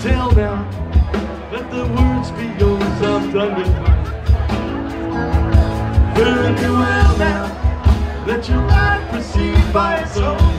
tell now Let the words be yours, I've done it. Burn well now Let your life proceed by its own